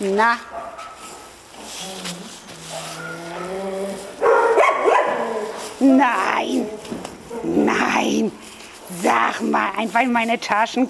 Na. Nein. Nein. Sag mal, einfach in meine Taschen